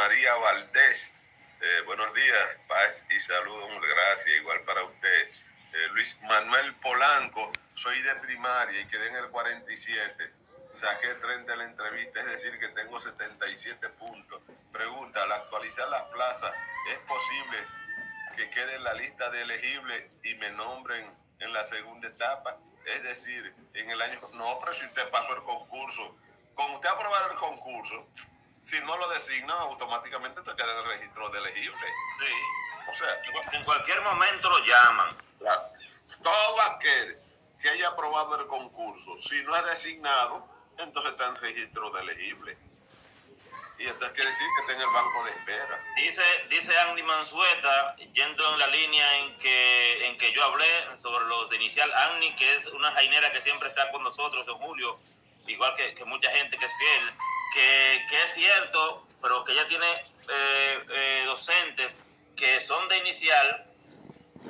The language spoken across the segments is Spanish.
María Valdés. Eh, buenos días, paz y saludos, gracias, igual para usted. Eh, Luis Manuel Polanco, soy de primaria y quedé en el 47. Saqué 30 en la entrevista, es decir, que tengo 77 puntos. Pregunta, al actualizar las plazas, ¿es posible que quede en la lista de elegibles y me nombren en la segunda etapa? Es decir, en el año... No, pero si usted pasó el concurso, con usted aprobar el concurso, si no lo designa, automáticamente te queda en el registro de elegible. Sí. O sea, En cualquier momento lo llaman. claro, todo aquel que haya aprobado el concurso, si no es designado, entonces está en registro de elegible. Y esto quiere decir que está en el banco de espera. Dice, dice Andy Mansueta, yendo en la línea en que, en que yo hablé sobre los de inicial, Andy, que es una jainera que siempre está con nosotros en julio, igual que, que mucha gente que es fiel, que, que es cierto, pero que ella tiene eh, eh, docentes que son de inicial,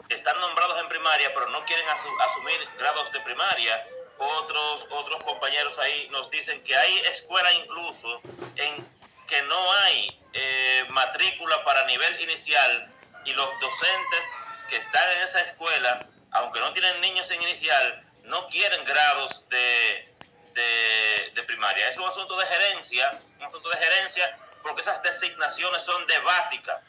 están nombrados en primaria, pero no quieren asu- asumir grados de primaria. Otros, otros compañeros ahí nos dicen que hay escuelas incluso en que no hay eh, matrícula para nivel inicial y los docentes que están en esa escuela, aunque no tienen niños en inicial, no quieren grados de. Es un asunto de gerencia, un asunto de gerencia, porque esas designaciones son de básica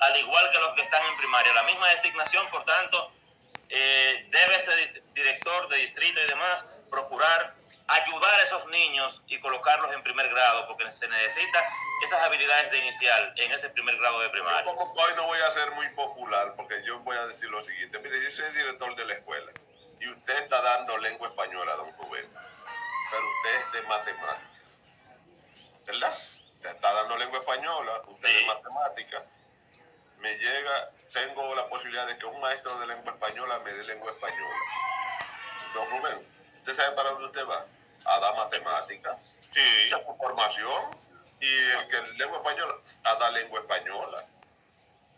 al igual que los que están en primaria. La misma designación, por tanto, eh, debe ese di- director de distrito y demás procurar ayudar a esos niños y colocarlos en primer grado, porque se necesita esas habilidades de inicial en ese primer grado de Yo primaria. como hoy no voy a ser muy popular, porque yo voy a decir lo siguiente. Mire, yo soy director de la escuela y usted está dando lengua española, don Rubén, pero usted es de matemática, ¿verdad? Usted está dando lengua española, usted es de matemática. Me llega, tengo la posibilidad de que un maestro de lengua española me dé lengua española. Don Rubén, ¿usted sabe para dónde usted va? A dar matemática. Sí. Esa formación. Y el que lengua española, a dar lengua española.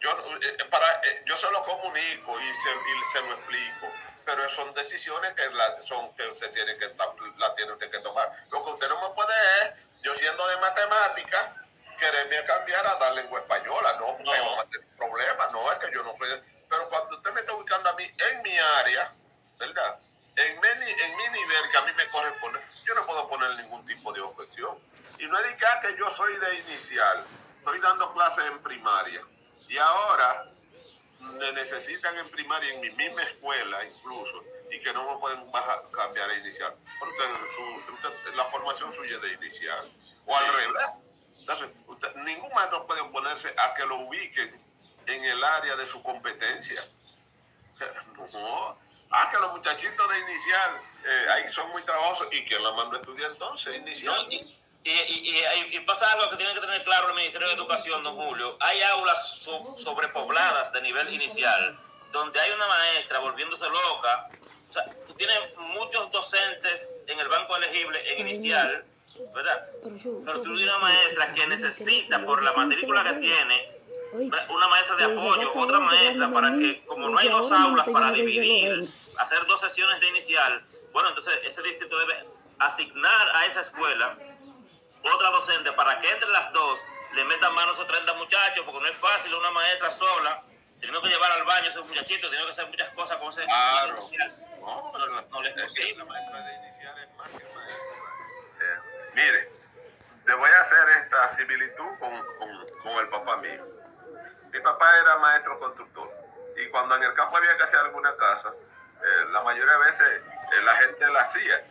Yo, eh, para, eh, yo se lo comunico y se, y se lo explico, pero son decisiones que, la, son, que usted tiene que, la tiene usted que tomar. Lo que usted no me puede es, yo siendo de matemática, quererme cambiar a dar lengua española. No, No. vamos a tener problemas. No, es que yo no soy... de- Pero cuando usted me está ubicando a mí en mi área, ¿verdad? En mi, en mi nivel que a mí me corresponde, yo no puedo poner ningún tipo de objeción. Y no es de que, ah, que yo soy de inicial, estoy dando clases en primaria. Y ahora me necesitan en primaria, en mi misma escuela incluso, y que no me pueden bajar, cambiar a inicial. Usted- la formación suya es de inicial. O al revés. Entonces, usted- ningún maestro puede oponerse a que lo ubiquen en el área de su competencia. No. Ah, que los muchachitos de inicial eh, ahí son muy trabajosos. ¿Y quién la mandó a estudiar entonces? Inicial. No, y, y, pasa algo que tiene que tener claro el Ministerio de Educación, don Julio. Hay aulas so- sobrepobladas de nivel inicial, donde hay una maestra volviéndose loca. O sea, tú tienes muchos docentes en el banco elegible en inicial, ¿verdad? Pero tú tienes una maestra que necesita, por la matrícula que tiene, una maestra de apoyo, otra maestra para que, como no hay dos aulas para dividir, hacer dos sesiones de inicial, bueno, entonces ese distrito debe asignar a esa escuela otra docente para que entre las dos le metan manos a 30 muchachos, porque no es fácil una maestra sola, teniendo que llevar al baño a esos muchachitos, teniendo que hacer muchas cosas con ese Claro. inicial. No, No, no les es posible. La maestra de inicial es más que maestra. Eh, mire, te voy a hacer esta similitud con, con, con el papá mío. Mi papá era maestro constructor y cuando en el campo había que hacer alguna casa, eh, la mayoría de veces eh, la gente la hacía